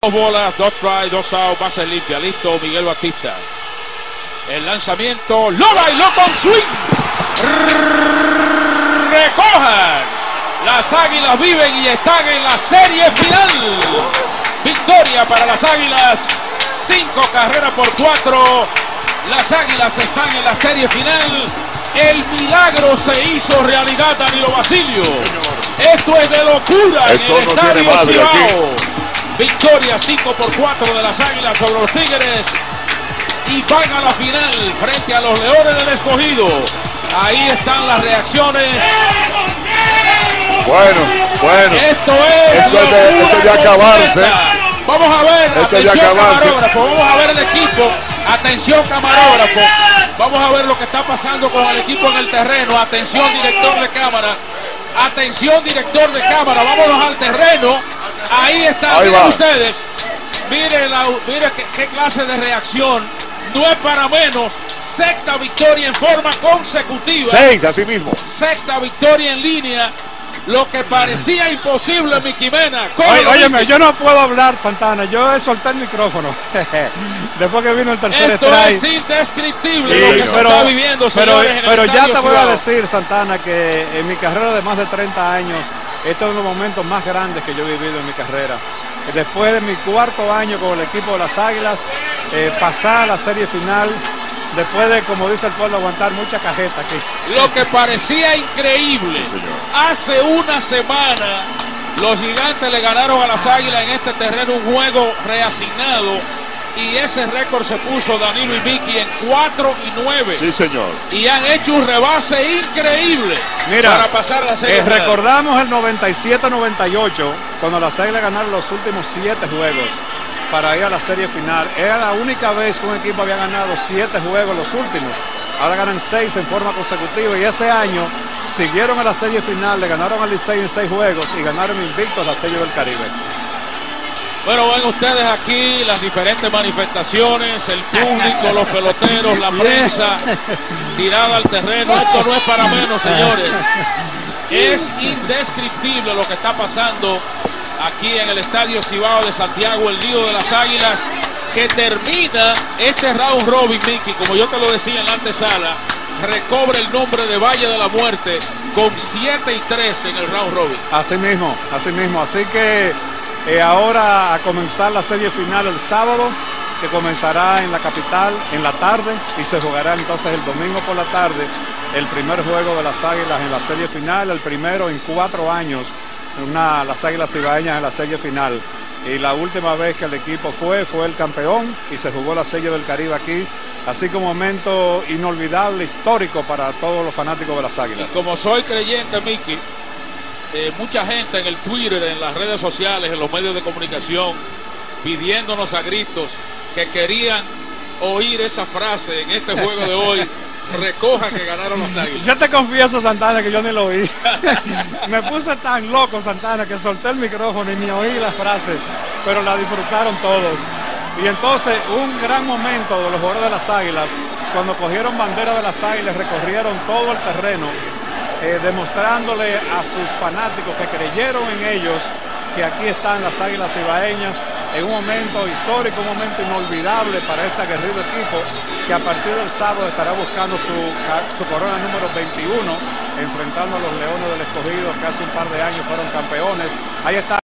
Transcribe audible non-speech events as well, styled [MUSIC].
Dos bolas, dos strikes, dos out, base limpia. Listo, Miguel Batista. El lanzamiento, lo bailó con swing. Recojan. Las águilas viven y están en la serie final. Victoria para las águilas. Cinco carreras por cuatro. Las águilas están en la serie final. El milagro se hizo realidad, Danilo Basilio. Esto es de locura en el no estadio Cibao. Victoria 5 por 4 de las Águilas sobre los Tigres. Y van a la final frente a los Leones del Escogido. Ahí están las reacciones. Bueno, bueno. Esto es. Esto es de- locura esto es de acabarse. Vamos a ver, Esto es de atención camarógrafo, vamos a ver el equipo. Atención camarógrafo. Vamos a ver lo que está pasando con el equipo en el terreno. Atención director de cámara. Atención director de cámara. Vámonos al terreno. Ahí está. Ahí miren va. ustedes. Miren, la, miren qué, qué clase de reacción. No es para menos. Sexta victoria en forma consecutiva Seis, así mismo. sexta victoria en línea. Lo que parecía imposible, Miki Mena. Oye, óyeme, yo no puedo hablar, Santana. Yo solté el micrófono. [LAUGHS] Después que vino el tercer Esto strike. es indescriptible Sí, lo que se pero, está viviendo, pero, señores. en el pero ya te voy a decir, Santana, que en mi carrera de más de 30 años, este es uno de los momentos más grandes que yo he vivido en mi carrera. Después de mi cuarto año con el equipo de las Águilas, eh, pasar a la serie final, después de, como dice el pueblo, aguantar mucha cajeta aquí. Lo que parecía increíble. Hace una semana los gigantes le ganaron a las águilas en este terreno un juego reasignado. Y ese récord se puso Danilo y Vicky en 4 y 9. Sí, señor. Y han hecho un rebase increíble Mira, para pasar la serie Eh, recordamos el 97-98, cuando las Águilas ganaron los últimos siete juegos para ir a la serie final. Era la única vez que un equipo había ganado siete juegos los últimos. Ahora ganan seis en forma consecutiva y ese año siguieron a la serie final, le ganaron al Licey en seis juegos y ganaron invictos la serie del Caribe. Bueno, ven ustedes aquí las diferentes manifestaciones, el público, los peloteros, la [LAUGHS] prensa tirada al terreno. Esto no es para menos, señores. Es indescriptible lo que está pasando aquí en el Estadio Cibao de Santiago, el lío de las Águilas, que termina este round robin, Mickey, como yo te lo decía en la antesala, recobre el nombre de Valle de la Muerte con 7 y 3 en el round robin. Así mismo, así mismo. Así que eh, ahora a comenzar la serie final el sábado, que comenzará en la capital en la tarde y se jugará entonces el domingo por la tarde el primer juego de las Águilas en la serie final, el primero en cuatro años, una, las Águilas Cibaeñas en la serie final. Y la última vez que el equipo fue, fue el campeón y se jugó la serie del Caribe aquí. Así que un momento inolvidable, histórico para todos los fanáticos de las Águilas. Y como soy creyente, Miki, eh, mucha gente en el Twitter, en las redes sociales, en los medios de comunicación, pidiéndonos a gritos que querían oír esa frase en este juego de hoy. [LAUGHS] Recoja que ganaron los águilas. Yo te confieso, Santana, que yo ni lo oí. [LAUGHS] Me puse tan loco, Santana, que solté el micrófono y ni oí la frase, pero la disfrutaron todos. Y entonces, un gran momento de los jugadores de las Águilas, cuando cogieron bandera de las Águilas, recorrieron todo el terreno, eh, demostrándole a sus fanáticos que creyeron en ellos, que aquí están las Águilas Ibaeñas, en un momento histórico, un momento inolvidable para este aguerrido equipo, que a partir del sábado estará buscando su, su corona número 21, enfrentando a los Leones del Escogido, que hace un par de años fueron campeones. Ahí está.